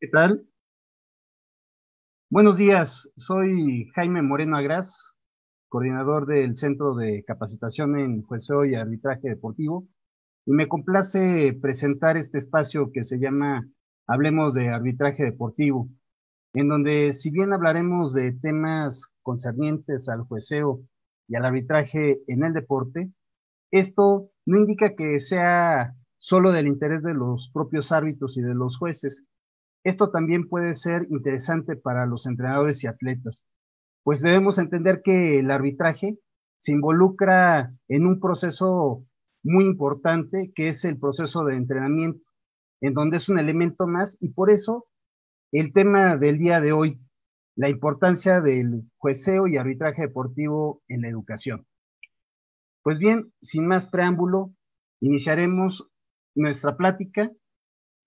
¿Qué tal? Buenos días, soy Jaime Moreno Agras, coordinador del Centro de Capacitación en Jueceo y Arbitraje Deportivo, y me complace presentar este espacio que se llama Hablemos de Arbitraje Deportivo, en donde si bien hablaremos de temas concernientes al jueceo y al arbitraje en el deporte, esto no indica que sea solo del interés de los propios árbitros y de los jueces. Esto también puede ser interesante para los entrenadores y atletas, pues debemos entender que el arbitraje se involucra en un proceso muy importante que es el proceso de entrenamiento, en donde es un elemento más y por eso el tema del día de hoy, la importancia del jueceo y arbitraje deportivo en la educación. Pues bien, sin más preámbulo, iniciaremos nuestra plática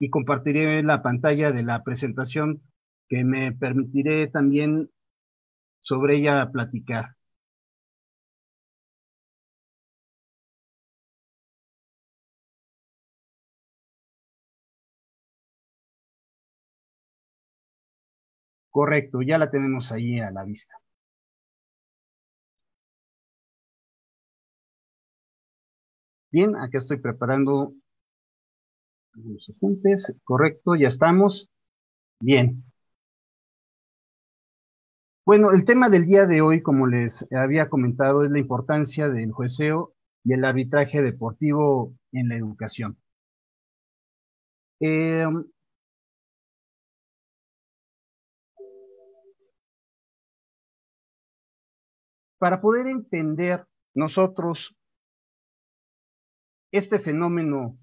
y compartiré la pantalla de la presentación que me permitiré también sobre ella platicar. Correcto, ya la tenemos ahí a la vista. Bien, acá estoy preparando los apuntes. Correcto, ya estamos. Bien. Bueno, el tema del día de hoy, como les había comentado, es la importancia del jueceo y el arbitraje deportivo en la educación. Eh, para poder entender nosotros este fenómeno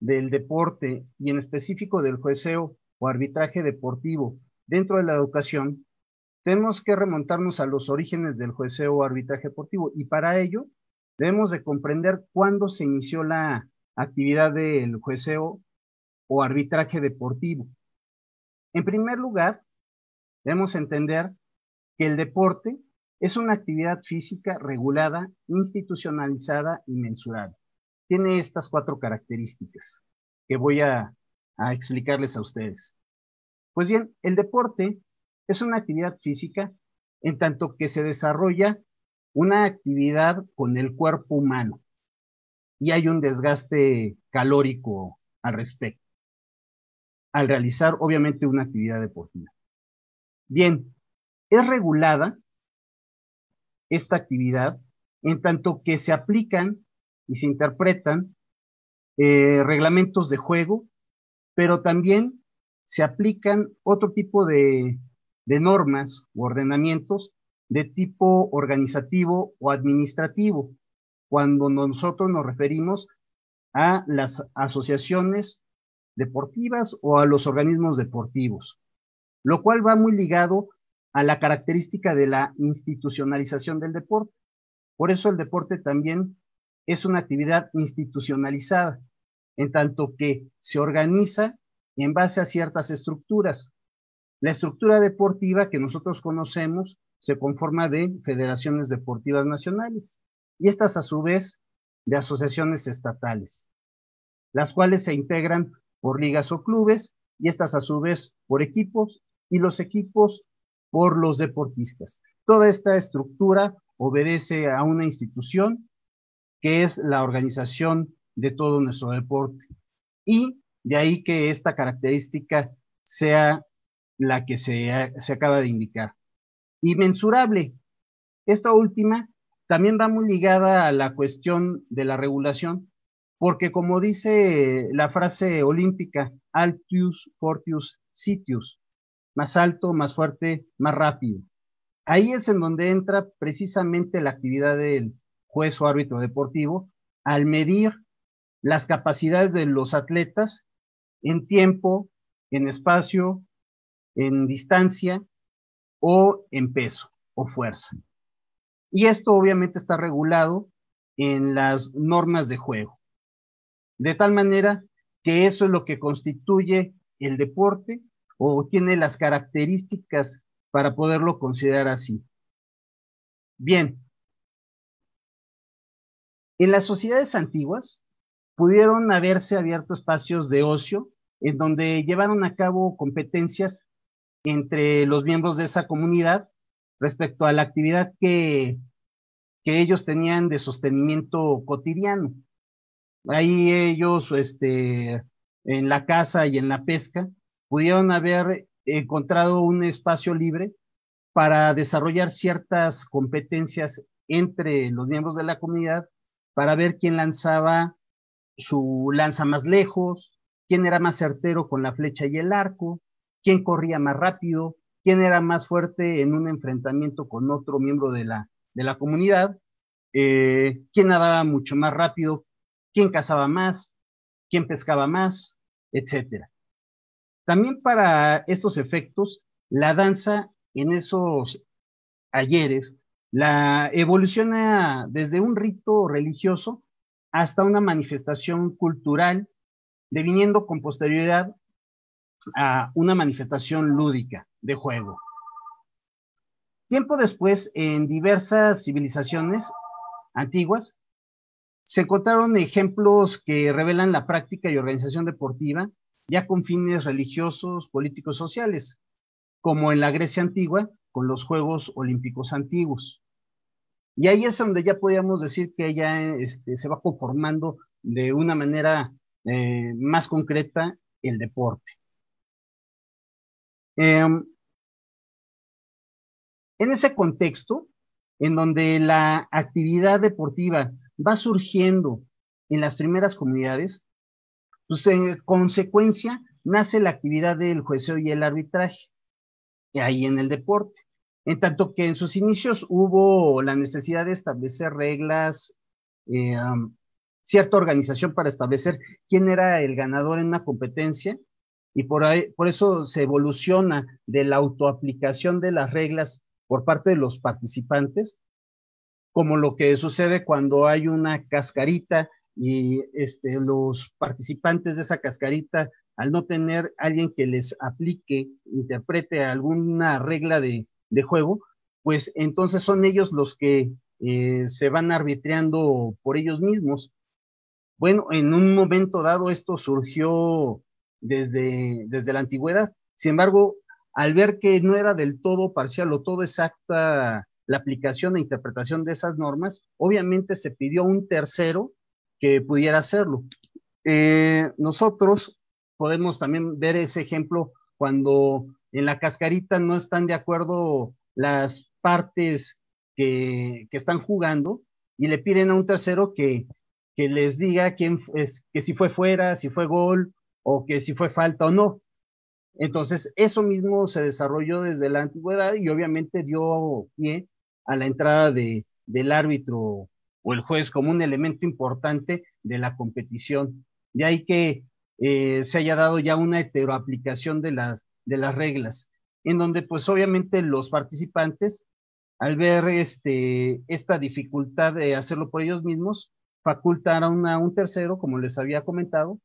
del deporte y en específico del jueceo o arbitraje deportivo dentro de la educación, tenemos que remontarnos a los orígenes del jueceo o arbitraje deportivo y para ello debemos de comprender cuándo se inició la actividad del jueceo o arbitraje deportivo. En primer lugar, debemos entender que el deporte es una actividad física regulada, institucionalizada y mensurada. Tiene estas cuatro características que voy a, explicarles a ustedes. Pues bien, el deporte es una actividad física en tanto que se desarrolla una actividad con el cuerpo humano y hay un desgaste calórico al respecto, al realizar obviamente una actividad deportiva. Bien, es regulada esta actividad en tanto que se aplican y se interpretan eh, reglamentos de juego, pero también se aplican otro tipo de, de normas u ordenamientos de tipo organizativo o administrativo, cuando nosotros nos referimos a las asociaciones deportivas o a los organismos deportivos, lo cual va muy ligado a la característica de la institucionalización del deporte. Por eso el deporte también es una actividad institucionalizada, en tanto que se organiza en base a ciertas estructuras. La estructura deportiva que nosotros conocemos se conforma de federaciones deportivas nacionales y estas a su vez de asociaciones estatales, las cuales se integran por ligas o clubes y estas a su vez por equipos y los equipos por los deportistas. Toda esta estructura obedece a una institución que es la organización de todo nuestro deporte. Y de ahí que esta característica sea la que se, se acaba de indicar. Y mensurable. Esta última también va muy ligada a la cuestión de la regulación, porque como dice la frase olímpica, altius, fortius, sitius, más alto, más fuerte, más rápido. Ahí es en donde entra precisamente la actividad del juez o árbitro deportivo al medir las capacidades de los atletas en tiempo, en espacio, en distancia o en peso o fuerza. Y esto obviamente está regulado en las normas de juego. De tal manera que eso es lo que constituye el deporte o tiene las características para poderlo considerar así. Bien. En las sociedades antiguas pudieron haberse abierto espacios de ocio en donde llevaron a cabo competencias entre los miembros de esa comunidad respecto a la actividad que, que ellos tenían de sostenimiento cotidiano. Ahí ellos, este, en la caza y en la pesca, pudieron haber encontrado un espacio libre para desarrollar ciertas competencias entre los miembros de la comunidad para ver quién lanzaba su lanza más lejos, quién era más certero con la flecha y el arco, quién corría más rápido, quién era más fuerte en un enfrentamiento con otro miembro de la, de la comunidad, eh, quién nadaba mucho más rápido, quién cazaba más, quién pescaba más, etc. También para estos efectos, la danza en esos ayeres la evoluciona desde un rito religioso hasta una manifestación cultural, deviniendo con posterioridad a una manifestación lúdica de juego. Tiempo después, en diversas civilizaciones antiguas, se encontraron ejemplos que revelan la práctica y organización deportiva ya con fines religiosos, políticos, sociales, como en la Grecia antigua con los Juegos Olímpicos antiguos. Y ahí es donde ya podríamos decir que ya este, se va conformando de una manera eh, más concreta el deporte. Em, en ese contexto, en donde la actividad deportiva va surgiendo en las primeras comunidades, pues en consecuencia nace la actividad del jueceo y el arbitraje, ahí en el deporte. En tanto que en sus inicios hubo la necesidad de establecer reglas, eh, cierta organización para establecer quién era el ganador en una competencia, y por, ahí, por eso se evoluciona de la autoaplicación de las reglas por parte de los participantes, como lo que sucede cuando hay una cascarita y este, los participantes de esa cascarita, al no tener alguien que les aplique, interprete alguna regla de, juego, pues entonces son ellos los que eh, se van arbitreando por ellos mismos. Bueno, en un momento dado esto surgió desde, desde la antigüedad. Sin embargo, al ver que no era del todo parcial o todo exacta la aplicación e interpretación de esas normas, obviamente se pidió un tercero que pudiera hacerlo. Eh, nosotros podemos también ver ese ejemplo cuando en la cascarita no están de acuerdo las partes que, están jugando y le piden a un tercero que, que les diga quién es, que si fue fuera, si fue gol o que si fue falta o no. Entonces, eso mismo se desarrolló desde la antigüedad y obviamente dio pie a la entrada de, del árbitro o el juez como un elemento importante de la competición. De ahí que eh, se haya dado ya una heteroaplicación de las, de las reglas, en donde pues obviamente los participantes, al ver este, esta dificultad de hacerlo por ellos mismos, facultaron a un tercero, como les había comentado,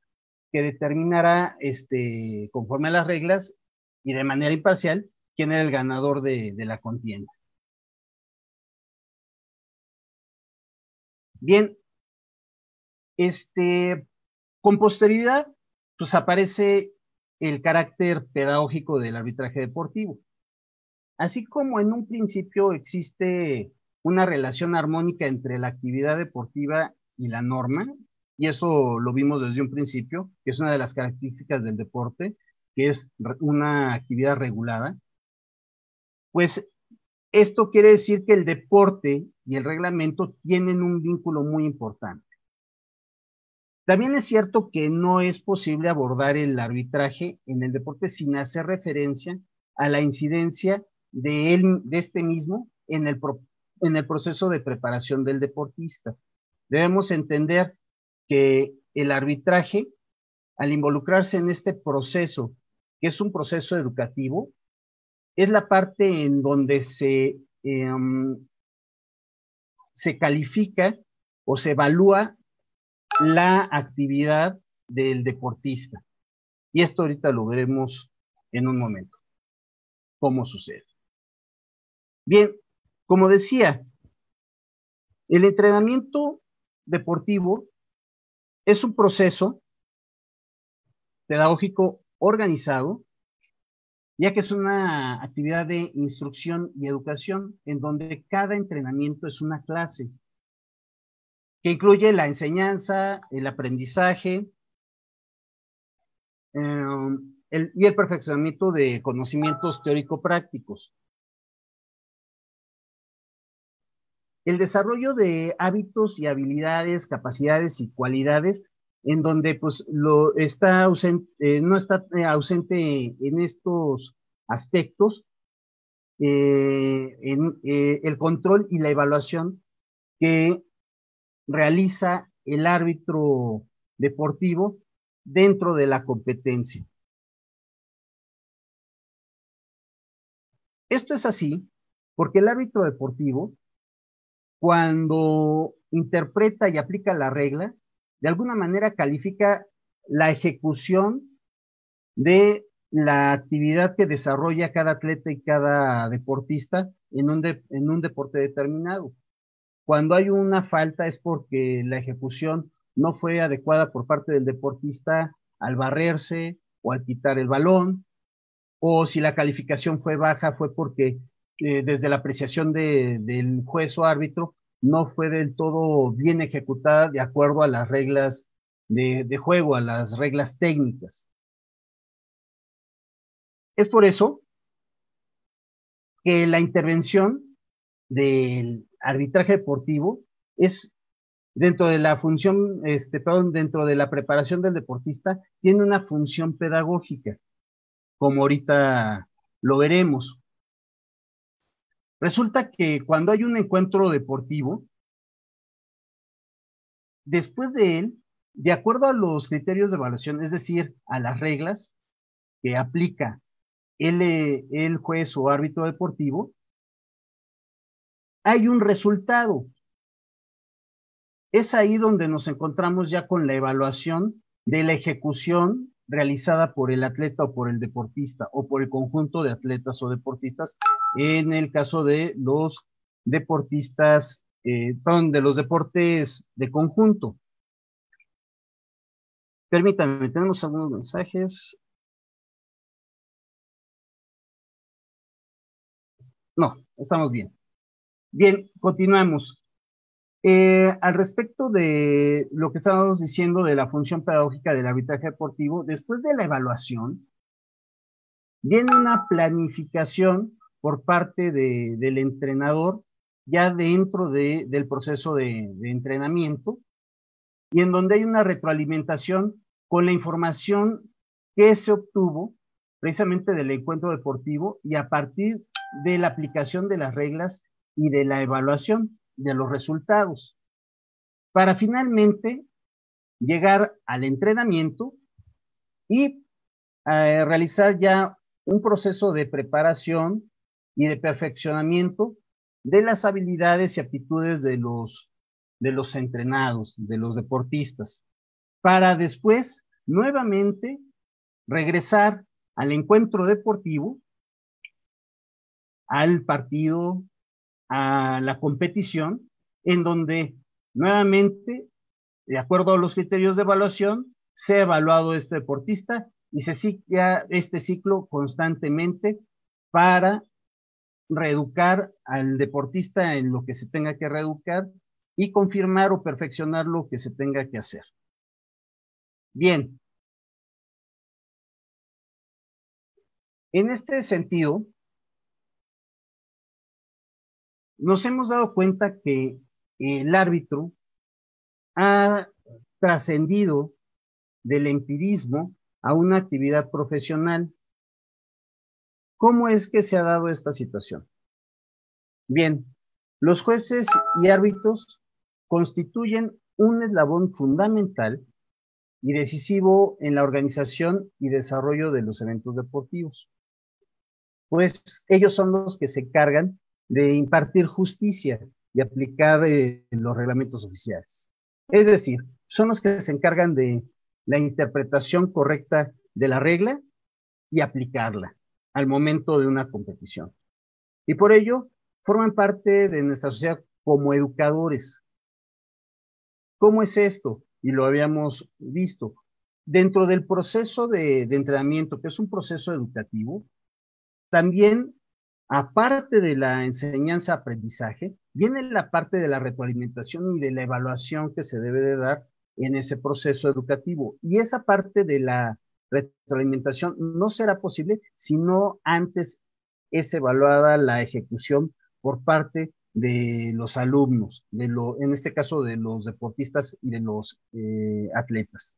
que determinará, este, conforme a las reglas y de manera imparcial, quién era el ganador de, de la contienda. Bien, este, con posterioridad, pues aparece el carácter pedagógico del arbitraje deportivo. Así como en un principio existe una relación armónica entre la actividad deportiva y la norma, y eso lo vimos desde un principio, que es una de las características del deporte, que es una actividad regulada, pues esto quiere decir que el deporte y el reglamento tienen un vínculo muy importante. También es cierto que no es posible abordar el arbitraje en el deporte sin hacer referencia a la incidencia de, él, de este mismo en el, en el proceso de preparación del deportista. Debemos entender que el arbitraje, al involucrarse en este proceso, que es un proceso educativo, es la parte en donde se, em, se califica o se evalúa la actividad del deportista. Y esto ahorita lo veremos en un momento, cómo sucede. Bien, como decía, el entrenamiento deportivo es un proceso pedagógico organizado, ya que es una actividad de instrucción y educación en donde cada entrenamiento es una clase que incluye la enseñanza, el aprendizaje em, y el perfeccionamiento de conocimientos teórico-prácticos. El desarrollo de hábitos y habilidades, capacidades y cualidades en donde pues lo está eh, no está eh, ausente en estos aspectos, eh, en el control y la evaluación que realiza el árbitro deportivo dentro de la competencia. Esto es así porque el árbitro deportivo, cuando interpreta y aplica la regla, de alguna manera califica la ejecución de la actividad que desarrolla cada atleta y cada deportista en un, deporte determinado. Cuando hay una falta es porque la ejecución no fue adecuada por parte del deportista al barrerse o al quitar el balón, o si la calificación fue baja fue porque eh, desde la apreciación del juez o árbitro no fue del todo bien ejecutada de acuerdo a las reglas de, de juego, a las reglas técnicas. Es por eso que la intervención del arbitraje deportivo es dentro de la función, este, perdón, dentro de la preparación del deportista, tiene una función pedagógica, como ahorita lo veremos. Resulta que cuando hay un encuentro deportivo, después de él, de acuerdo a los criterios de evaluación, es decir, a las reglas que aplica el, el juez o árbitro deportivo, hay un resultado. Es ahí donde nos encontramos ya con la evaluación de la ejecución realizada por el atleta o por el deportista o por el conjunto de atletas o deportistas en el caso de los deportistas, eh, de los deportes de conjunto. Permítanme, tenemos algunos mensajes. No, estamos bien. Bien, continuamos. Eh, al respecto de lo que estábamos diciendo de la función pedagógica del arbitraje deportivo, después de la evaluación, viene una planificación por parte del entrenador ya dentro del proceso de, de entrenamiento y en donde hay una retroalimentación con la información que se obtuvo precisamente del encuentro deportivo y a partir de la aplicación de las reglas y de la evaluación de los resultados, para finalmente llegar al entrenamiento y eh, realizar ya un proceso de preparación y de perfeccionamiento de las habilidades y aptitudes de los, de los entrenados, de los deportistas, para después nuevamente regresar al encuentro deportivo, al partido, a la competición, en donde nuevamente, de acuerdo a los criterios de evaluación, se ha evaluado este deportista y se sigue este ciclo constantemente para reeducar al deportista en lo que se tenga que reeducar y confirmar o perfeccionar lo que se tenga que hacer. Bien. En este sentido, nos hemos dado cuenta que el árbitro ha trascendido del empirismo a una actividad profesional. ¿Cómo es que se ha dado esta situación? Bien, los jueces y árbitros constituyen un eslabón fundamental y decisivo en la organización y desarrollo de los eventos deportivos, pues ellos son los que se encargan de impartir justicia y aplicar eh, los reglamentos oficiales. Es decir, son los que se encargan de la interpretación correcta de la regla y aplicarla al momento de una competición. Y por ello, forman parte de nuestra sociedad como educadores. ¿Cómo es esto? Y lo habíamos visto. dentro del proceso de, entrenamiento, que es un proceso educativo, también, aparte de la enseñanza-aprendizaje, viene la parte de la retroalimentación y de la evaluación que se debe de dar en ese proceso educativo. Y esa parte de la retroalimentación no será posible si no antes es evaluada la ejecución por parte de los alumnos, de lo, en este caso de los deportistas y de los eh, atletas.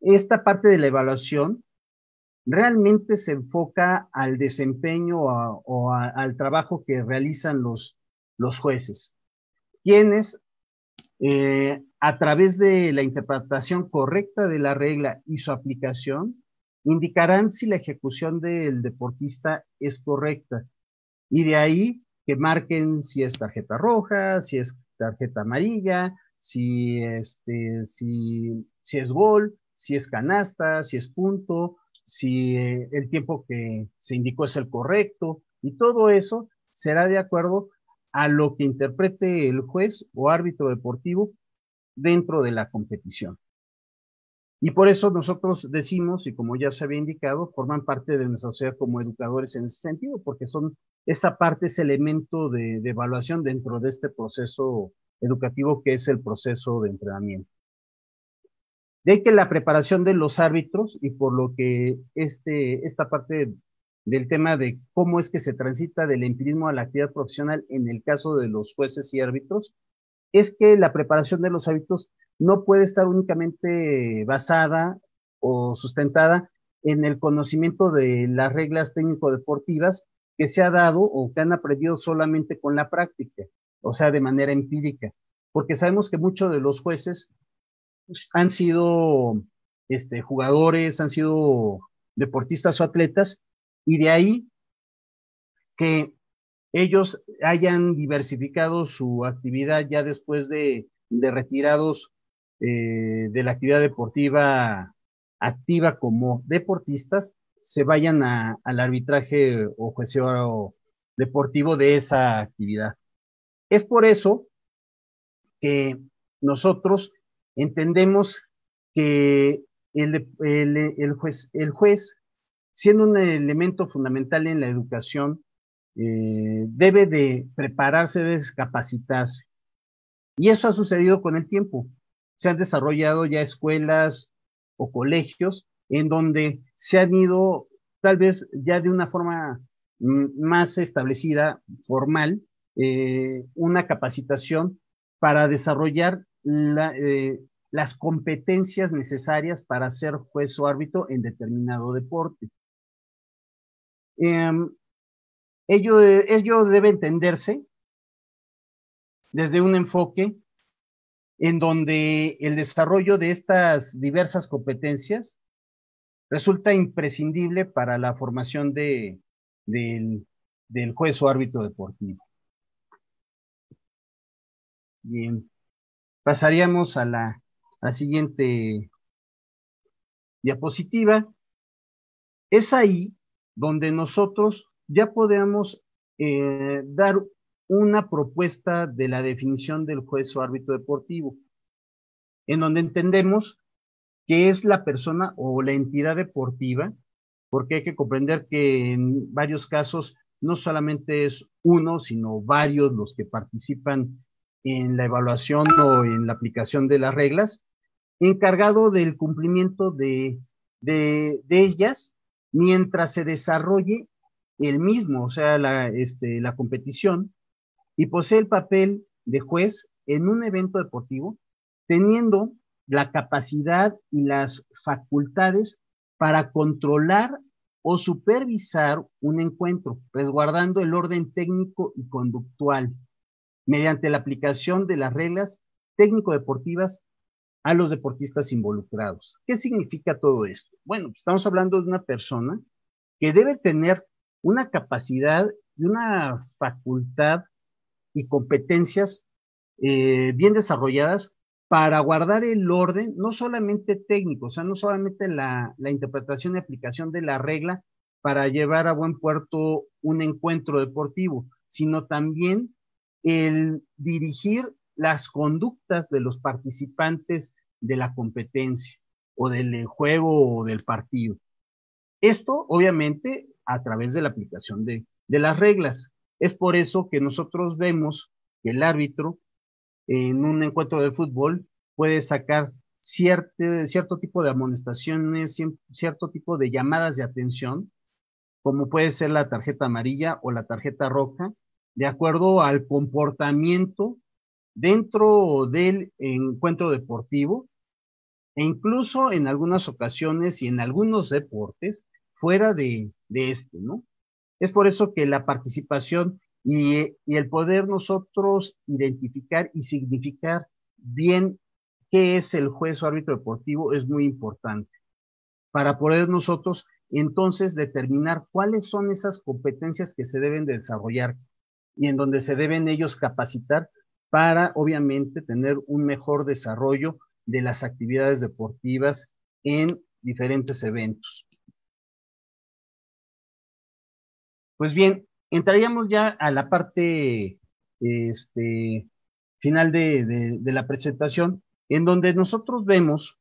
Esta parte de la evaluación realmente se enfoca al desempeño o al trabajo que realizan los, los jueces, quienes eh, a través de la interpretación correcta de la regla y su aplicación, indicarán si la ejecución del deportista es correcta. Y de ahí que marquen si es tarjeta roja, si es tarjeta amarilla, si, este, si, si es gol, si es canasta, si es punto, si el tiempo que se indicó es el correcto, y todo eso será de acuerdo a lo que interprete el juez o árbitro deportivo dentro de la competición. Y por eso nosotros decimos, y como ya se había indicado, forman parte de nuestra sociedad como educadores en ese sentido, porque son esa parte, ese elemento de evaluación dentro de este proceso educativo que es el proceso de entrenamiento. De que la preparación de los árbitros, y por lo que este, esta parte del tema de cómo es que se transita del empirismo a la actividad profesional en el caso de los jueces y árbitros, es que la preparación de los hábitos no puede estar únicamente basada o sustentada en el conocimiento de las reglas técnico-deportivas que se ha dado o que han aprendido solamente con la práctica, o sea, de manera empírica, porque sabemos que muchos de los jueces han sido este, jugadores, han sido deportistas o atletas, y de ahí que ellos hayan diversificado su actividad ya después de, retirados eh, de la actividad deportiva activa como deportistas, se vayan al arbitraje o juicio deportivo de esa actividad. Es por eso que nosotros entendemos que el, el, juez, el juez siendo un elemento fundamental en la educación, eh, debe de prepararse, debe capacitarse. Y eso ha sucedido con el tiempo. Se han desarrollado ya escuelas o colegios en donde se han ido, tal vez ya de una forma mm, más establecida, formal, eh, una capacitación para desarrollar eh, las competencias necesarias para ser juez o árbitro en determinado deporte. Em, ello, ello debe entenderse desde un enfoque en donde el desarrollo de estas diversas competencias resulta imprescindible para la formación de, del, del juez o árbitro deportivo. Bien, pasaríamos a la, la siguiente diapositiva. Es ahí donde nosotros ya podemos eh, dar una propuesta de la definición del juez o árbitro deportivo, en donde entendemos que es la persona o la entidad deportiva, porque hay que comprender que en varios casos no solamente es uno, sino varios los que participan en la evaluación o en la aplicación de las reglas, encargado del cumplimiento de, de, ellas mientras se desarrolle el mismo, o sea, la, este, la competición, y posee el papel de juez en un evento deportivo, teniendo la capacidad y las facultades para controlar o supervisar un encuentro, resguardando el orden técnico y conductual, mediante la aplicación de las reglas técnico-deportivas a los deportistas involucrados. ¿Qué significa todo esto? Bueno, pues estamos hablando de una persona que debe tener una capacidad y una facultad y competencias eh, bien desarrolladas para guardar el orden, no solamente técnico, o sea, no solamente la, la interpretación y aplicación de la regla para llevar a buen puerto un encuentro deportivo, sino también el dirigir las conductas de los participantes de la competencia. o del juego o del partido. Esto, obviamente, a través de la aplicación de, de las reglas. Es por eso que nosotros vemos que el árbitro en un encuentro de fútbol puede sacar cierto, cierto tipo de amonestaciones, cierto tipo de llamadas de atención, como puede ser la tarjeta amarilla o la tarjeta roja, de acuerdo al comportamiento dentro del encuentro deportivo e incluso en algunas ocasiones y en algunos deportes fuera de, este, ¿no? Es por eso que la participación y, y, el poder nosotros identificar y significar bien qué es el juez o árbitro deportivo es muy importante para poder nosotros entonces determinar cuáles son esas competencias que se deben de desarrollar y en donde se deben ellos capacitar para obviamente tener un mejor desarrollo de las actividades deportivas en diferentes eventos. Pues bien, entraríamos ya a la parte este, final de, de la presentación, en donde nosotros vemos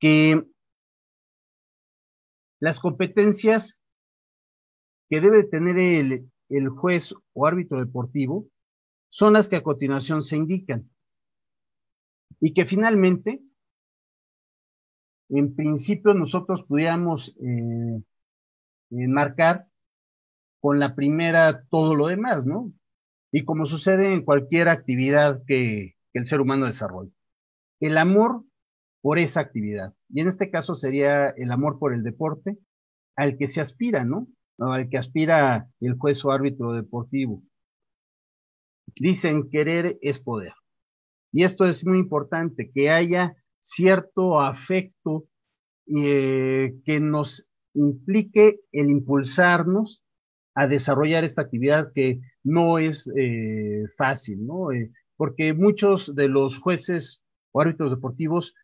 que las competencias que debe tener el, el, juez o árbitro deportivo son las que a continuación se indican. Y que finalmente, en principio, nosotros pudiéramos eh, enmarcar con la primera todo lo demás, ¿no? Y como sucede en cualquier actividad que, que el ser humano desarrolla. El amor por esa actividad. Y en este caso sería el amor por el deporte al que se aspira, ¿no? Al que aspira el juez o árbitro deportivo. Dicen querer es poder. Y esto es muy importante, que haya cierto afecto eh, que nos implique el impulsarnos a desarrollar esta actividad que no es eh, fácil, ¿no? Eh, porque muchos de los jueces o árbitros deportivos,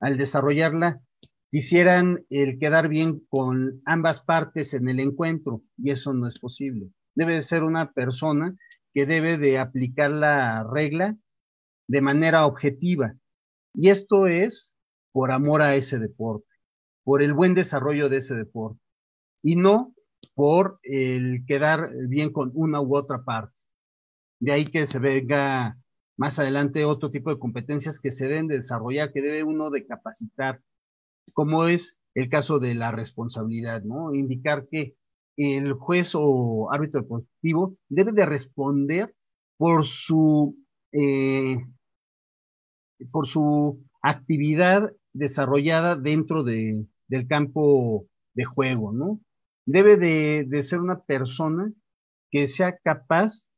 al desarrollarla, quisieran el quedar bien con ambas partes en el encuentro, y eso no es posible. Debe de ser una persona que debe de aplicar la regla de manera objetiva, y esto es por amor a ese deporte, por el buen desarrollo de ese deporte, y no por el quedar bien con una u otra parte. De ahí que se venga más adelante otro tipo de competencias que se deben de desarrollar, que debe uno de capacitar, como es el caso de la responsabilidad, ¿no? Indicar que el juez o árbitro deportivo debe de responder por su, eh, por su actividad desarrollada dentro de, del campo de juego, ¿no? Debe de, de ser una persona que sea capaz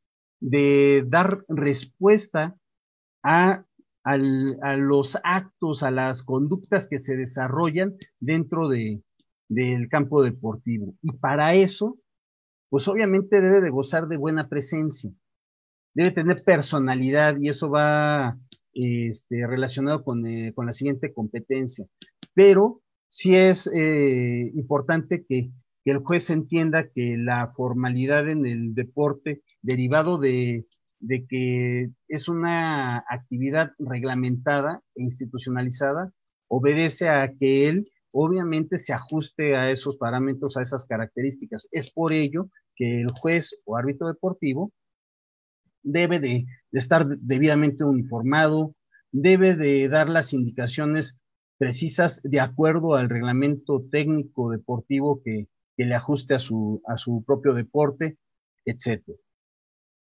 de dar respuesta a, a, los actos, a las conductas que se desarrollan dentro de, del campo deportivo. Y para eso, pues obviamente debe de gozar de buena presencia, debe tener personalidad y eso va este, relacionado con, eh, con la siguiente competencia. Pero sí es eh, importante que que el juez entienda que la formalidad en el deporte, derivado de, de que es una actividad reglamentada e institucionalizada, obedece a que él obviamente se ajuste a esos parámetros, a esas características. Es por ello que el juez o árbitro deportivo debe de, estar debidamente uniformado, debe de dar las indicaciones precisas de acuerdo al reglamento técnico deportivo que, que le ajuste a su, a su propio deporte, etcétera.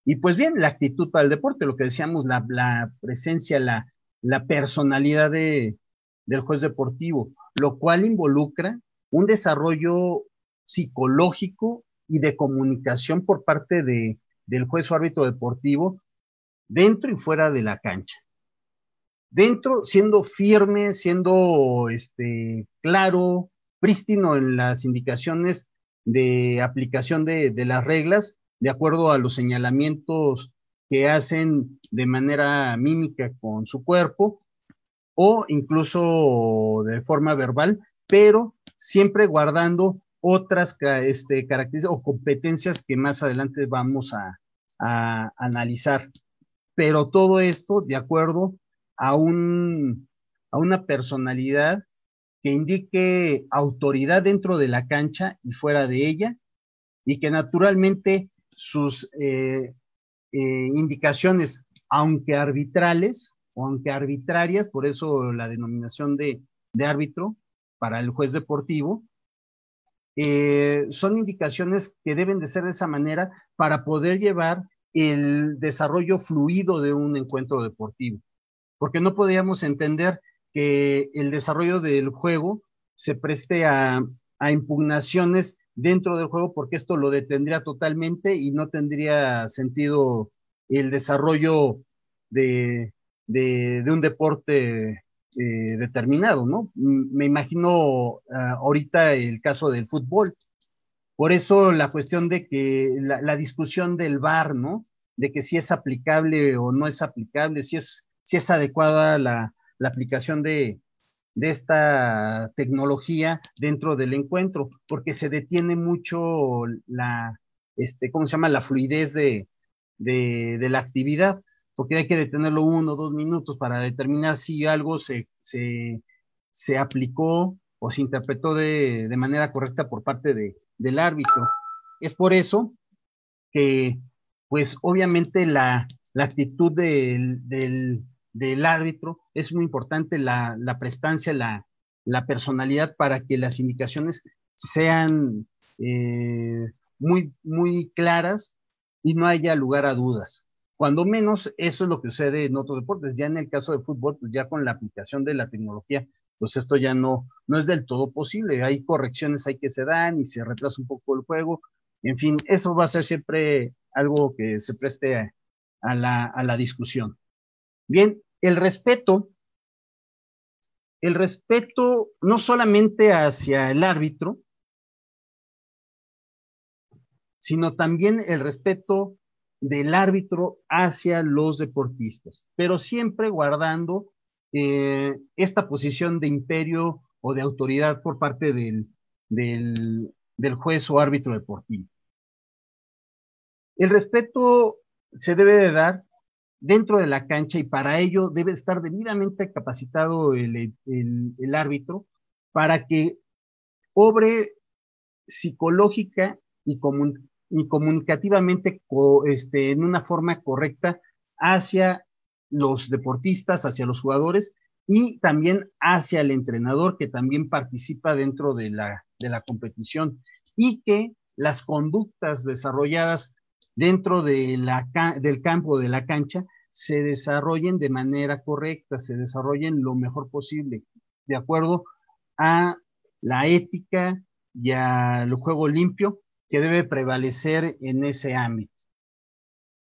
Y pues bien, la actitud para el deporte, lo que decíamos, la, presencia, la, personalidad de, del juez deportivo, lo cual involucra un desarrollo psicológico y de comunicación por parte de, del juez o árbitro deportivo dentro y fuera de la cancha. Dentro, siendo firme, siendo este, claro, prístino en las indicaciones de aplicación de las reglas, de acuerdo a los señalamientos que hacen de manera mímica con su cuerpo o incluso de forma verbal, pero siempre guardando otras este, características o competencias que más adelante vamos a, a, analizar. Pero todo esto de acuerdo a un a una personalidad que indique autoridad dentro de la cancha y fuera de ella, y que naturalmente sus eh, eh, indicaciones, aunque arbitrales o aunque arbitrarias, por eso la denominación de, árbitro para el juez deportivo, eh, son indicaciones que deben de ser de esa manera para poder llevar el desarrollo fluido de un encuentro deportivo. Porque no podríamos entender que el desarrollo del juego se preste a, a impugnaciones dentro del juego porque esto lo detendría totalmente y no tendría sentido el desarrollo de, un deporte eh, determinado, ¿no? Me imagino ah, ahorita el caso del fútbol. Por eso la cuestión de que la, discusión del VAR, ¿no? De que si es aplicable o no es aplicable, si es, si es adecuada la aplicación de, de esta tecnología dentro del encuentro, porque se detiene mucho la, este, ¿cómo se llama? La fluidez de, de, la actividad, porque hay que detenerlo uno o dos minutos para determinar si algo se, se, se aplicó o se interpretó de, de manera correcta por parte de, del árbitro. Es por eso que, pues obviamente la, la actitud del, del, del árbitro, es muy importante la, prestancia, la, personalidad para que las indicaciones sean eh, muy, muy claras y no haya lugar a dudas. Cuando menos, eso es lo que sucede en otros deportes. Ya en el caso de fútbol, pues ya con la aplicación de la tecnología, pues esto ya no, no es del todo posible. Hay correcciones hay que se dan y se retrasa un poco el juego. En fin, eso va a ser siempre algo que se preste a la discusión. Bien, el respeto, el respeto no solamente hacia el árbitro, sino también el respeto del árbitro hacia los deportistas, pero siempre guardando eh, esta posición de imperio o de autoridad por parte del, del juez o árbitro deportivo. El respeto se debe de dar dentro de la cancha y para ello debe estar debidamente capacitado el, árbitro para que obre psicológica y, comunicativamente este, en una forma correcta hacia los deportistas, hacia los jugadores y también hacia el entrenador que también participa dentro de la, de la competición y que las conductas desarrolladas dentro de la, del campo de la cancha se desarrollen de manera correcta, se desarrollen lo mejor posible, de acuerdo a la ética y al juego limpio que debe prevalecer en ese ámbito.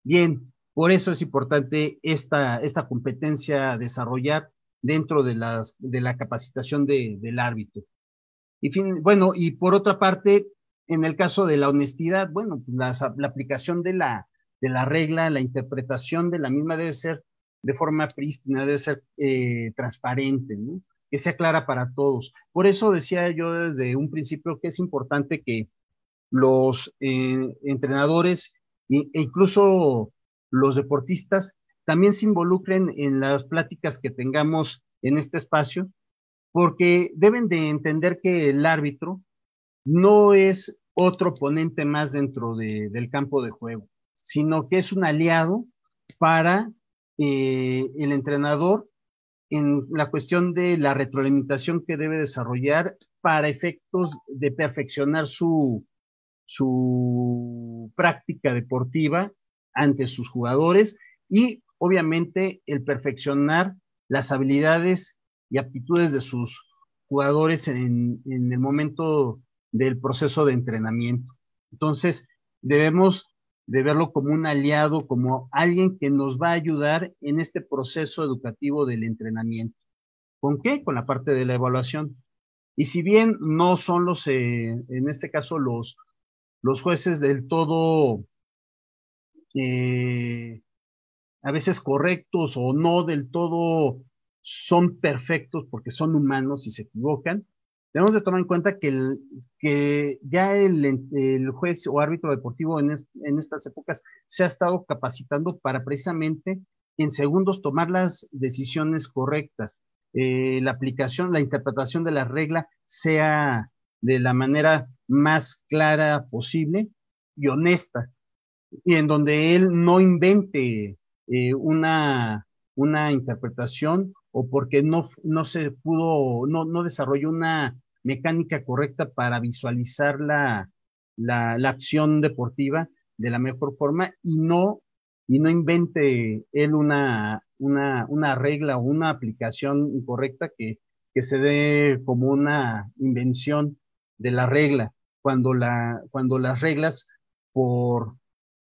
Bien, por eso es importante esta, esta competencia desarrollar dentro de, las, de la capacitación del árbitro. Y bueno, y por otra parte, en el caso de la honestidad, bueno, pues la, aplicación de la, de la regla, la interpretación de la misma debe ser de forma prístina, debe ser eh, transparente, que sea clara para todos. Por eso decía yo desde un principio que es importante que los eh, entrenadores e incluso los deportistas también se involucren en las pláticas que tengamos en este espacio, porque deben de entender que el árbitro no es otro ponente más dentro del campo de juego, sino que es un aliado para eh, el entrenador en la cuestión de la retroalimentación que debe desarrollar para efectos de perfeccionar su, su práctica deportiva ante sus jugadores y obviamente el perfeccionar las habilidades y aptitudes de sus jugadores en, en el momento del proceso de entrenamiento. Entonces, debemos de verlo como un aliado, como alguien que nos va a ayudar en este proceso educativo del entrenamiento. ¿Con qué? Con la parte de la evaluación. Y si bien no son los, eh, en este caso, los, los jueces del todo eh, a veces correctos o no del todo son perfectos porque son humanos y se equivocan, Debemos de tomar en cuenta que, el, que ya el, juez o árbitro deportivo en, en estas épocas se ha estado capacitando para precisamente en segundos tomar las decisiones correctas. eh, la aplicación, la interpretación de la regla sea de la manera más clara posible y honesta, y en donde él no invente eh, una, una interpretación o porque no, no se pudo, no, no desarrolló una mecánica correcta para visualizar la, la, la, acción deportiva de la mejor forma y no, y no invente él una, una, una regla o una aplicación incorrecta que, que se dé como una invención de la regla, cuando, la, cuando las reglas por,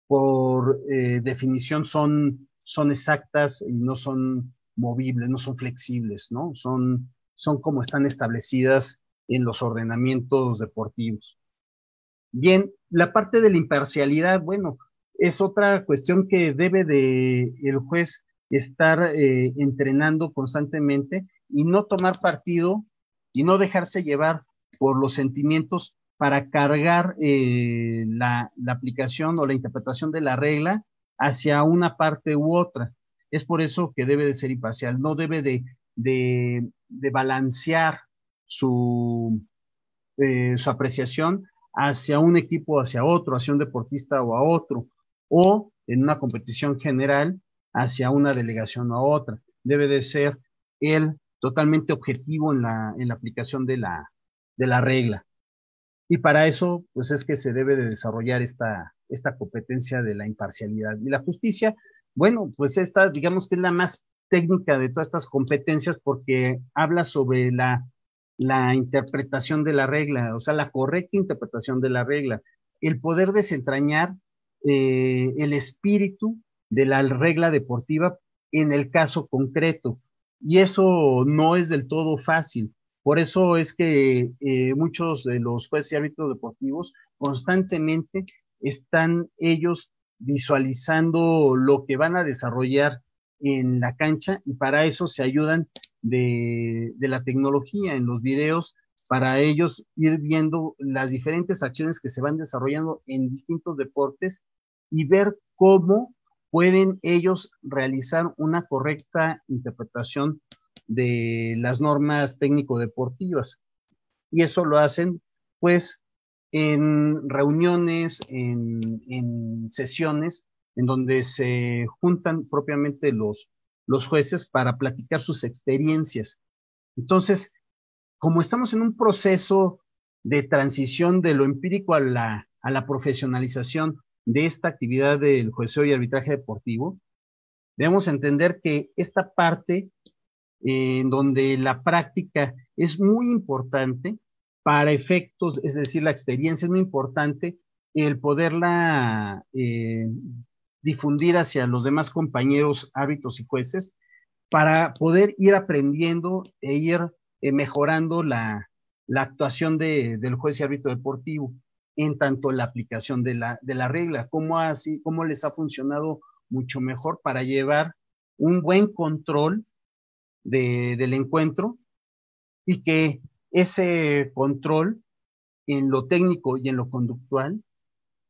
por eh, definición son, son exactas y no son movibles, no son flexibles, ¿no? Son, son como están establecidas en los ordenamientos deportivos. Bien, la parte de la imparcialidad, bueno, es otra cuestión que debe de el juez estar eh, entrenando constantemente y no tomar partido y no dejarse llevar por los sentimientos para cargar eh, la, la, aplicación o la interpretación de la regla hacia una parte u otra. Es por eso que debe de ser imparcial, no debe de, de, balancear su, eh, su apreciación hacia un equipo, hacia otro, hacia un deportista o a otro, o en una competición general hacia una delegación o a otra. Debe de ser él totalmente objetivo en la, en la aplicación de la, de la regla. Y para eso, pues es que se debe de desarrollar esta, esta competencia de la imparcialidad. Y la justicia, bueno, pues esta, digamos que es la más técnica de todas estas competencias porque habla sobre la, la interpretación de la regla, o sea, la correcta interpretación de la regla, el poder desentrañar eh, el espíritu de la regla deportiva en el caso concreto. Y eso no es del todo fácil. Por eso es que eh, muchos de los jueces y árbitros deportivos constantemente están ellos visualizando lo que van a desarrollar en la cancha y para eso se ayudan de, la tecnología en los videos para ellos ir viendo las diferentes acciones que se van desarrollando en distintos deportes y ver cómo pueden ellos realizar una correcta interpretación de las normas técnico-deportivas. Y eso lo hacen, pues, en reuniones, en, en, sesiones, en donde se juntan propiamente los, los jueces para platicar sus experiencias. Entonces, como estamos en un proceso de transición de lo empírico a la, a la profesionalización de esta actividad del jueceo y arbitraje deportivo, debemos entender que esta parte en donde la práctica es muy importante para efectos, es decir, la experiencia es muy importante, el poderla eh, difundir hacia los demás compañeros árbitros y jueces para poder ir aprendiendo e ir eh, mejorando la, la actuación de, del juez y árbitro deportivo en tanto la aplicación de la, de la regla, cómo, así, cómo les ha funcionado mucho mejor para llevar un buen control de, del encuentro y que ese control en lo técnico y en lo conductual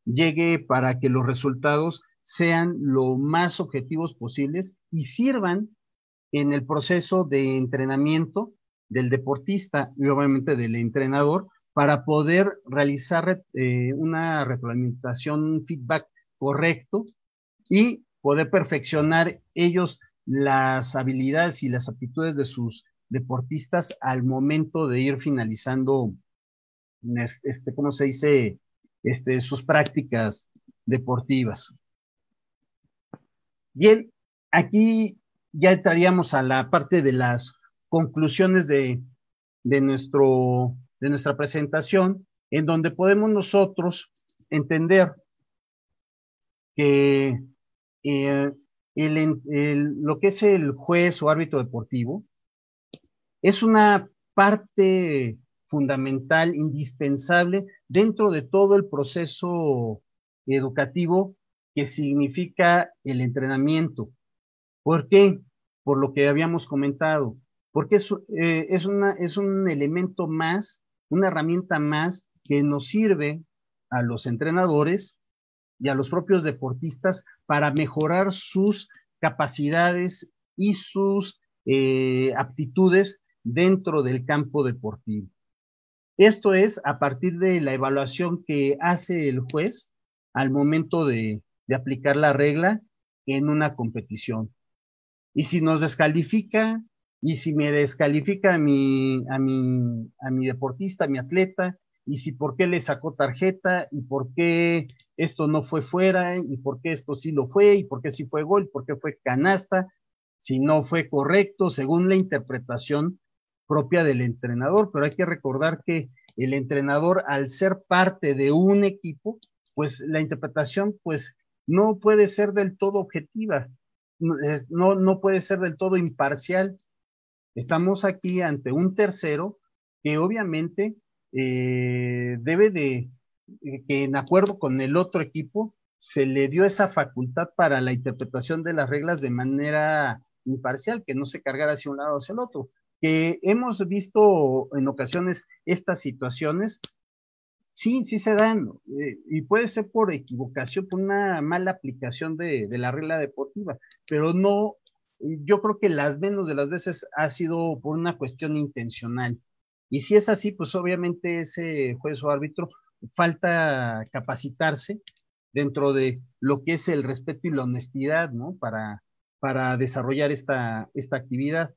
llegue para que los resultados sean lo más objetivos posibles y sirvan en el proceso de entrenamiento del deportista y obviamente del entrenador para poder realizar eh, una retroalimentación, un feedback correcto y poder perfeccionar ellos las habilidades y las aptitudes de sus deportistas al momento de ir finalizando, este, ¿cómo se dice? Este, sus prácticas deportivas. Bien, aquí ya entraríamos a la parte de las conclusiones de, de, nuestro, de nuestra presentación, en donde podemos nosotros entender que eh, lo que es el juez o árbitro deportivo es una parte fundamental, indispensable dentro de todo el proceso educativo que significa el entrenamiento. ¿Por qué? Por lo que habíamos comentado, porque es, eh, es, es un elemento más, una herramienta más que nos sirve a los entrenadores y a los propios deportistas para mejorar sus capacidades y sus eh, aptitudes dentro del campo deportivo. Esto es a partir de la evaluación que hace el juez al momento de, de aplicar la regla en una competición. Y si nos descalifica, y si me descalifica a mi, a mi, a mi deportista, a mi atleta, y si por qué le sacó tarjeta, y por qué esto no fue fuera, y por qué esto sí lo fue, y por qué sí fue gol, por qué fue canasta, si no fue correcto, según la interpretación propia del entrenador. Pero hay que recordar que el entrenador, al ser parte de un equipo, pues la interpretación, pues no puede ser del todo objetiva, no, no puede ser del todo imparcial. Estamos aquí ante un tercero que obviamente eh, debe de, eh, que en acuerdo con el otro equipo, se le dio esa facultad para la interpretación de las reglas de manera imparcial, que no se cargara hacia un lado o hacia el otro. Que hemos visto en ocasiones estas situaciones Sí, sí se dan, eh, y puede ser por equivocación, por una mala aplicación de, la regla deportiva, pero no, yo creo que las menos de las veces ha sido por una cuestión intencional. Y si es así, pues obviamente ese juez o árbitro falta capacitarse dentro de lo que es el respeto y la honestidad, ¿no? Para, para desarrollar esta, esta actividad.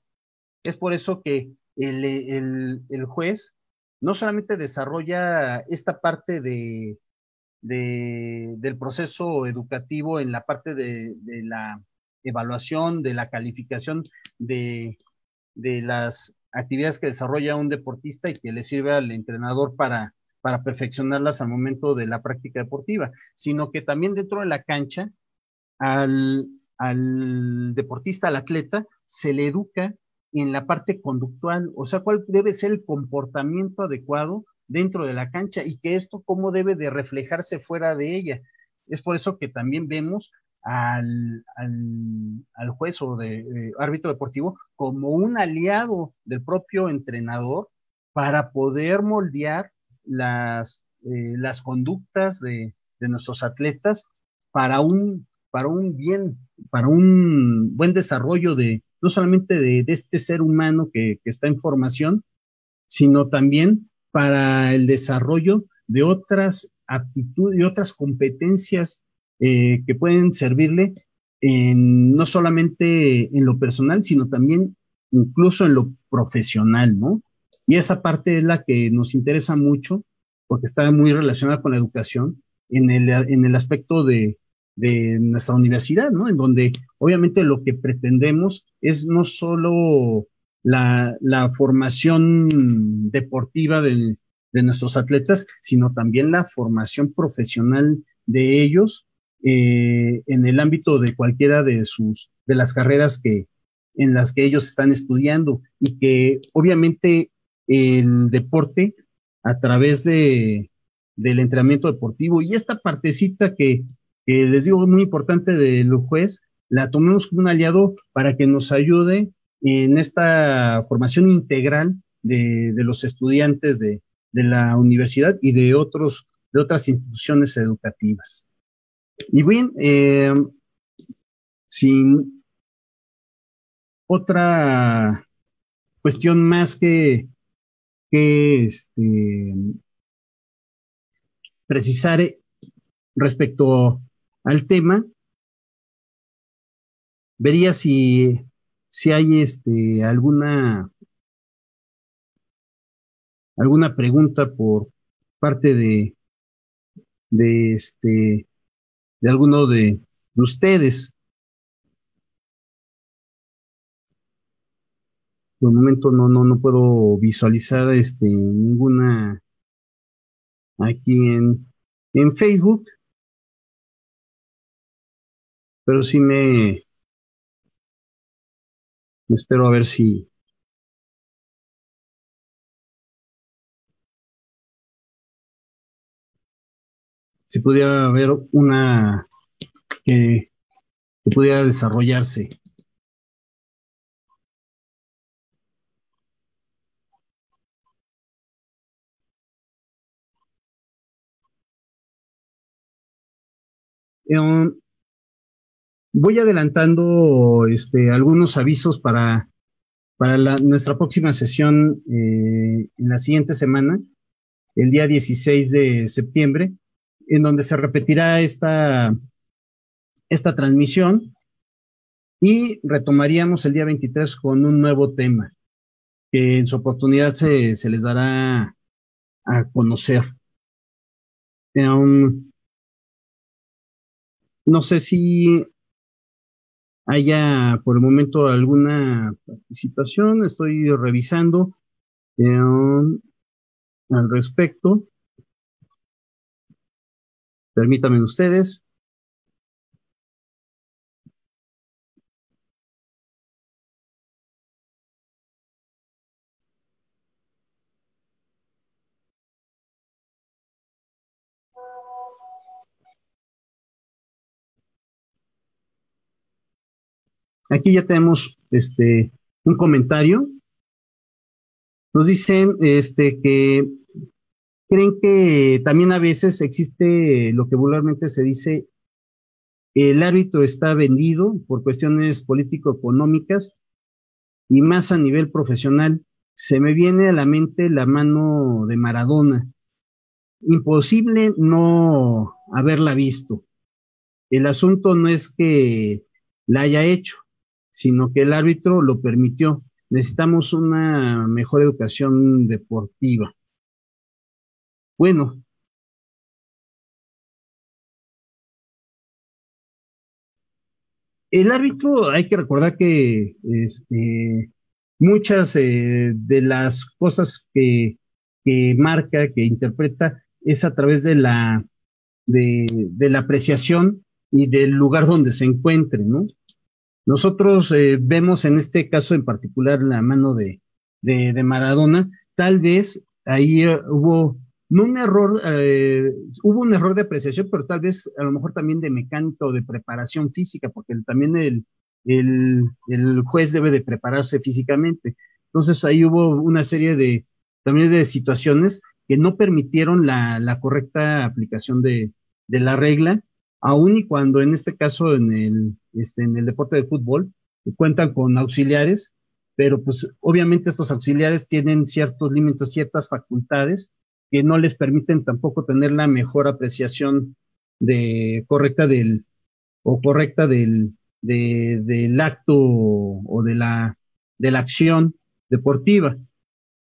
Es por eso que el, el, el juez no solamente desarrolla esta parte de, del proceso educativo en la parte de, la evaluación, de la calificación de, las actividades que desarrolla un deportista y que le sirve al entrenador para, para perfeccionarlas al momento de la práctica deportiva, sino que también dentro de la cancha al, al deportista, al atleta, se le educa en la parte conductual, o sea, cuál debe ser el comportamiento adecuado dentro de la cancha y que esto cómo debe de reflejarse fuera de ella. Es por eso que también vemos al, al, juez o de, árbitro deportivo como un aliado del propio entrenador para poder moldear las, eh, las conductas de, de nuestros atletas para un, para un bien, para un buen desarrollo de, no solamente de, este ser humano que, está en formación, sino también para el desarrollo de otras aptitudes y otras competencias eh, que pueden servirle en, no solamente en lo personal, sino también incluso en lo profesional, ¿no? Y esa parte es la que nos interesa mucho porque está muy relacionada con la educación en el, en el aspecto de, de nuestra universidad, ¿no? En donde obviamente lo que pretendemos es no solo la, la formación deportiva de, de, nuestros atletas, sino también la formación profesional de ellos eh, en el ámbito de cualquiera de sus, de las carreras que, en las que ellos están estudiando y que obviamente el deporte a través de, del entrenamiento deportivo y esta partecita que que les digo muy importante del juez, la tomemos como un aliado para que nos ayude en esta formación integral de, los estudiantes de, la universidad y de otros de otras instituciones educativas. Y bien, eh, sin otra cuestión más que, que este, precisar respecto al tema, vería si, si hay este, alguna, alguna pregunta por parte de, de este, de alguno de, ustedes. De momento no, no, no puedo visualizar este, ninguna aquí en, en Facebook. Pero sí me, espero a ver si si pudiera haber una que, pudiera desarrollarse. Voy adelantando este, algunos avisos para para nuestra próxima sesión eh, en la siguiente semana, el día 16 de septiembre, en donde se repetirá esta, esta transmisión y retomaríamos el día 23 con un nuevo tema que en su oportunidad se, se les dará a conocer. Um, no sé si haya por el momento alguna participación, estoy revisando um, al respecto. Permítanme ustedes. Aquí ya tenemos este un comentario. Nos dicen este que creen que también a veces existe lo que vulgarmente se dice el árbitro está vendido por cuestiones político-económicas y más a nivel profesional. Se me viene a la mente la mano de Maradona. Imposible no haberla visto. El asunto no es que la haya hecho, sino que el árbitro lo permitió. Necesitamos una mejor educación deportiva. Bueno. El árbitro, hay que recordar que este, muchas eh, de las cosas que, que marca, que interpreta, es a través de la, de, de la apreciación y del lugar donde se encuentre, ¿no? Nosotros eh, vemos en este caso en particular la mano de, de, Maradona, tal vez ahí eh, hubo no un error, eh, hubo un error de apreciación, pero tal vez a lo mejor también de mecánica o de preparación física, porque también el, el, el, juez debe de prepararse físicamente. Entonces ahí hubo una serie de también de situaciones que no permitieron la, la correcta aplicación de, de la regla aun y cuando en este caso en el, este, en el deporte de fútbol cuentan con auxiliares, pero pues obviamente estos auxiliares tienen ciertos límites, ciertas facultades que no les permiten tampoco tener la mejor apreciación de correcta del o correcta del de, del acto o de la de la acción deportiva.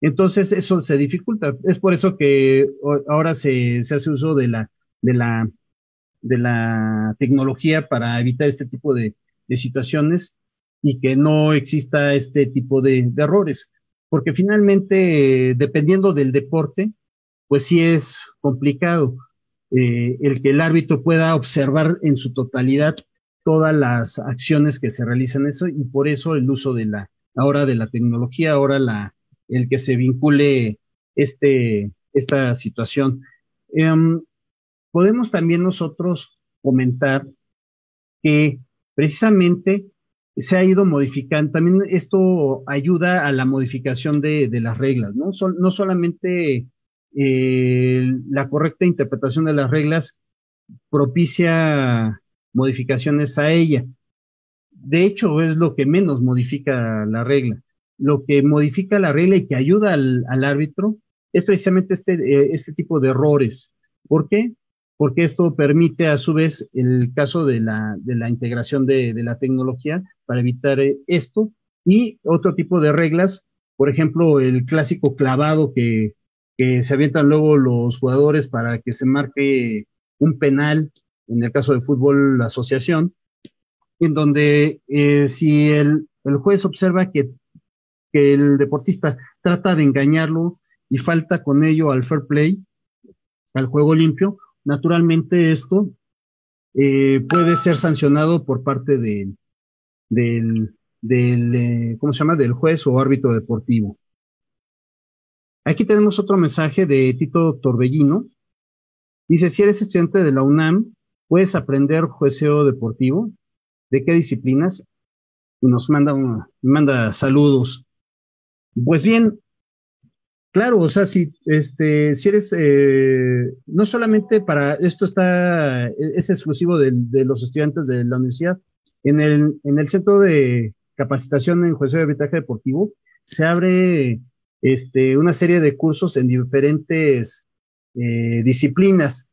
Entonces eso se dificulta. Es por eso que ahora se, se hace uso de la de la de la tecnología para evitar este tipo de, situaciones y que no exista este tipo de, errores. Porque finalmente, dependiendo del deporte, pues sí es complicado eh, el que el árbitro pueda observar en su totalidad todas las acciones que se realizan eso y por eso el uso de la ahora de la tecnología, ahora la el que se vincule este esta situación. Em, podemos también nosotros comentar que precisamente se ha ido modificando, también esto ayuda a la modificación de, las reglas, ¿no? no solamente eh, la correcta interpretación de las reglas propicia modificaciones a ella. De hecho, es lo que menos modifica la regla. Lo que modifica la regla y que ayuda al, árbitro es precisamente este, eh, este tipo de errores. ¿Por qué? Porque esto permite a su vez el caso de la, de la integración de, de la tecnología para evitar eh, esto. Y otro tipo de reglas, por ejemplo, el clásico clavado que, que se avientan luego los jugadores para que se marque un penal, en el caso de fútbol, la asociación, en donde eh, si el, el juez observa que, que el deportista trata de engañarlo y falta con ello al fair play, al juego limpio, naturalmente esto eh, puede ser sancionado por parte de, del, del eh, ¿cómo se llama? Del juez o árbitro deportivo. Aquí tenemos otro mensaje de Tito Torbellino. Dice, si eres estudiante de la UNAM, puedes aprender jueceo deportivo. ¿De qué disciplinas? Y nos manda, manda saludos. Pues bien, Claro, o sea, si, este, si eres, eh, no solamente para, esto está, es exclusivo de, los estudiantes de la universidad, en el, en el centro de, capacitación en juez de arbitraje deportivo, se abre este, una serie de cursos en diferentes eh, disciplinas.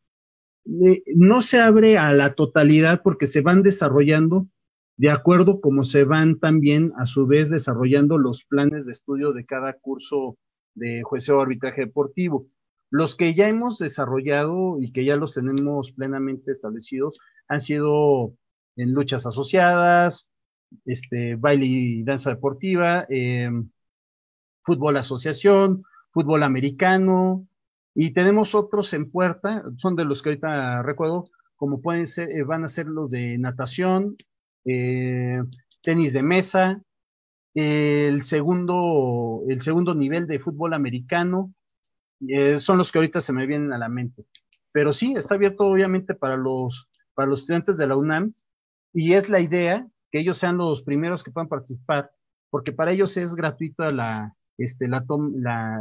no se abre a la totalidad porque se van desarrollando de acuerdo como se van también a su vez desarrollando los planes de estudio de cada curso de jueceo arbitraje deportivo. Los que ya hemos desarrollado y que ya los tenemos plenamente establecidos han sido en luchas asociadas, este, baile y danza deportiva, em, fútbol asociación, fútbol americano, y tenemos otros en puerta, son de los que ahorita recuerdo, como pueden ser, eh, van a ser los de natación, eh, tenis de mesa, el segundo, el segundo nivel de fútbol americano, eh, son los que ahorita se me vienen a la mente. Pero sí, está abierto obviamente para los, para los estudiantes de la UNAM y es la idea que ellos sean los primeros que puedan participar, porque para ellos es gratuita la, este, la,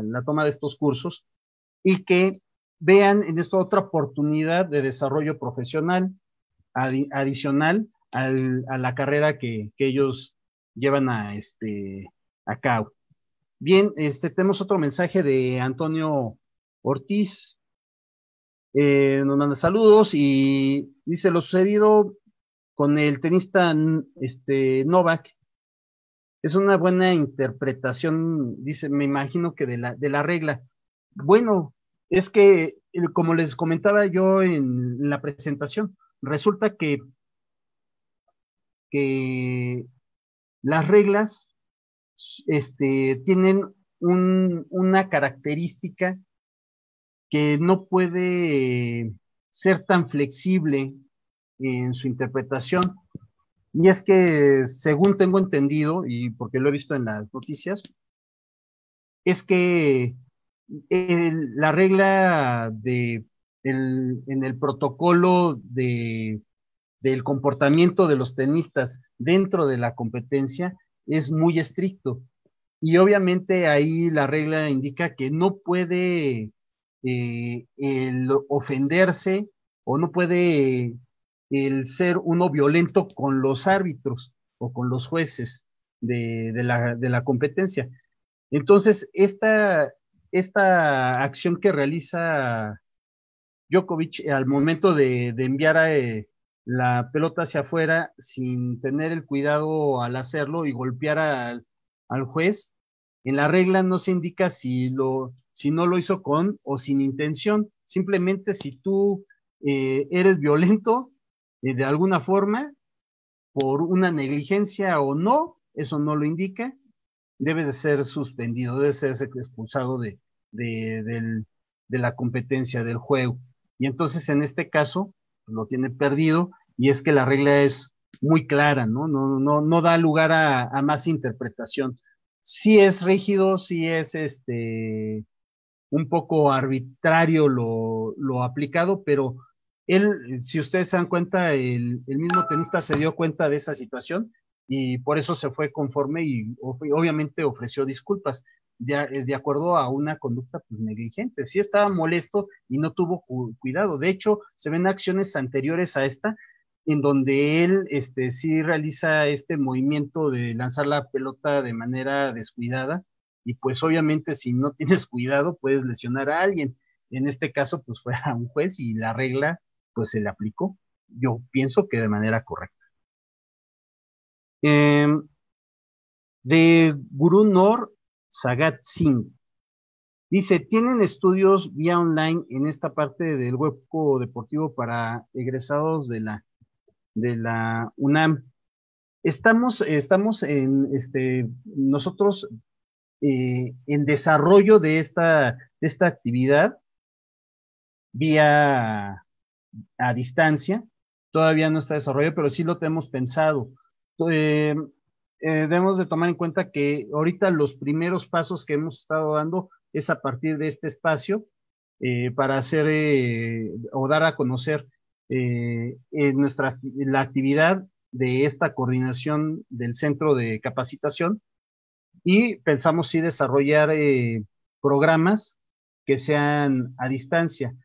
la, toma de estos cursos y que vean en esto otra oportunidad de desarrollo profesional adicional a la carrera que, que, ellos llevan a, este, a cabo. Bien, este, tenemos otro mensaje de Antonio Ortiz. Eh, nos manda saludos y dice lo sucedido con el tenista este, Novak es una buena interpretación, dice, me imagino que de la, de la regla. Bueno, es que, como les comentaba yo en la presentación, resulta que, que las reglas este, tienen una característica que no puede ser tan flexible en su interpretación. Y es que, según tengo entendido, y porque lo he visto en las noticias, es que la regla de en el protocolo de, del comportamiento de los tenistas dentro de la competencia es muy estricto. Y obviamente ahí la regla indica que no puede eh, el ofenderse o no puede el ser uno violento con los árbitros o con los jueces de, la, de la, competencia. Entonces, esta, esta, acción que realiza Djokovic al momento de, enviar a, eh, la pelota hacia afuera sin tener el cuidado al hacerlo y golpear al, al juez, en la regla no se indica si, lo, si no lo hizo con o sin intención. Simplemente si tú eh, eres violento, de alguna forma, por una negligencia o no, eso no lo indica, debe de ser suspendido, debe ser expulsado de, de, la competencia del juego. Y entonces en este caso lo tiene perdido y es que la regla es muy clara, ¿no? No, no, no da lugar a, más interpretación. Sí es rígido, sí es este un poco arbitrario lo, lo aplicado, pero él, si ustedes se dan cuenta, el, mismo tenista se dio cuenta de esa situación y por eso se fue conforme y obviamente ofreció disculpas de, de acuerdo a una conducta pues, negligente. Sí estaba molesto y no tuvo cuidado. De hecho, se ven acciones anteriores a esta en donde él este, sí realiza este movimiento de lanzar la pelota de manera descuidada y pues obviamente si no tienes cuidado puedes lesionar a alguien. En este caso pues fue a un juez y la regla pues se le aplicó, yo pienso que de manera correcta. Em, de Guru Nor Sagat Singh. Dice, ¿tienen estudios vía online en esta parte del hueco deportivo para egresados de la, de la UNAM? Estamos, estamos en, este, nosotros eh, en desarrollo de esta, de esta actividad vía a distancia. Todavía no está desarrollado, pero sí lo tenemos pensado. Eh, eh, debemos de tomar en cuenta que ahorita los primeros pasos que hemos estado dando es a partir de este espacio para hacer o dar a conocer nuestra la actividad de esta coordinación del centro de capacitación y pensamos sí desarrollar programas que sean a distancia.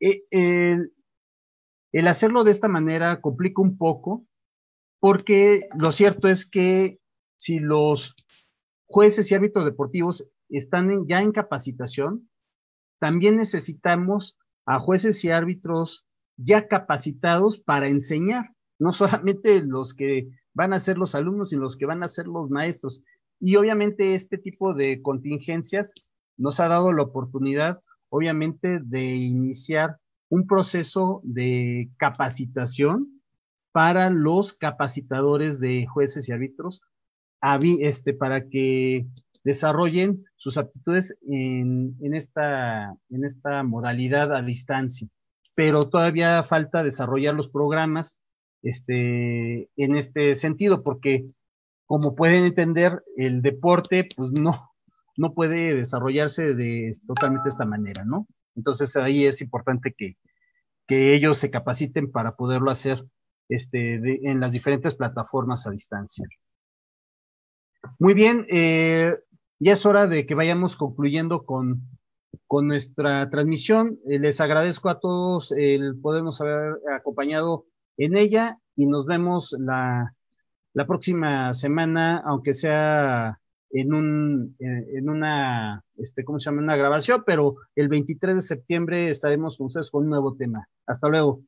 El, el hacerlo de esta manera complica un poco porque lo cierto es que si los jueces y árbitros deportivos están ya en capacitación, también necesitamos a jueces y árbitros ya capacitados para enseñar, no solamente los que van a ser los alumnos, sino los que van a ser los maestros. Y obviamente este tipo de contingencias nos ha dado la oportunidad, obviamente, de iniciar un proceso de capacitación para los capacitadores de jueces y árbitros, este, para que desarrollen sus aptitudes en, esta, en esta modalidad a distancia. Pero todavía falta desarrollar los programas este, en este sentido, porque como pueden entender, el deporte pues no, no puede desarrollarse de totalmente de esta manera, ¿no? Entonces ahí es importante que, que ellos se capaciten para poderlo hacer este, en las diferentes plataformas a distancia. Muy bien, eh, ya es hora de que vayamos concluyendo con, con nuestra transmisión. Eh, les agradezco a todos el podernos haber acompañado en ella y nos vemos la, la próxima semana, aunque sea en un, eh, en una, este, ¿cómo se llama? Una grabación, pero el 23 de septiembre estaremos con ustedes con un nuevo tema. Hasta luego.